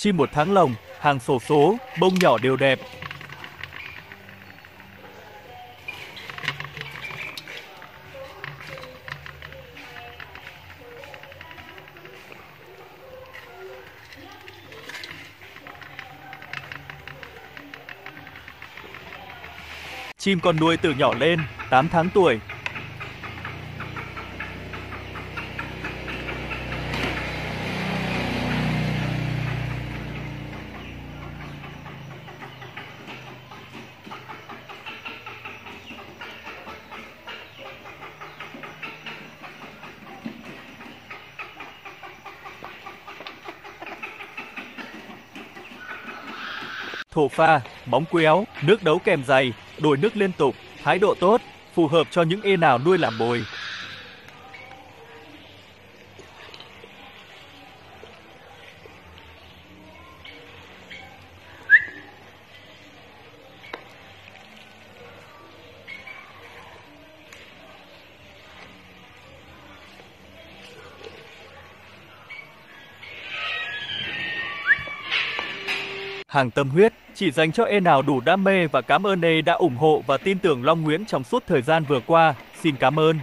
chim một tháng lồng, hàng sổ số, bông nhỏ đều đẹp. Chim con nuôi từ nhỏ lên, 8 tháng tuổi. Thổ pha, bóng quéo, nước đấu kèm dày, đổi nước liên tục, thái độ tốt, phù hợp cho những ê nào nuôi làm bồi. Hàng tâm huyết, chỉ dành cho e nào đủ đam mê và cảm ơn e đã ủng hộ và tin tưởng Long Nguyễn trong suốt thời gian vừa qua. Xin cảm ơn.